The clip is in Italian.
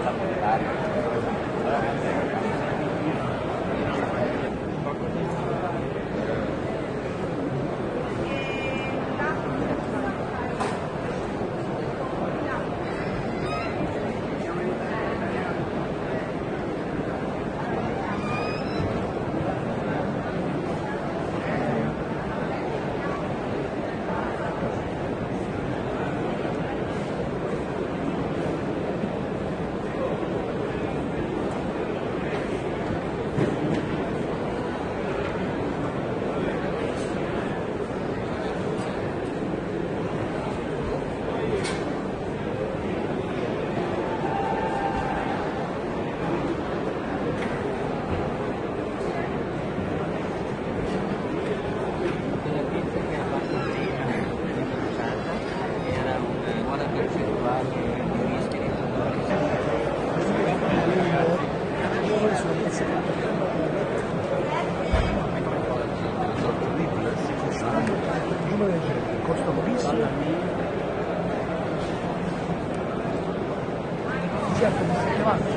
mais à. Costa pochissimo. Certo, mi stai chiamando?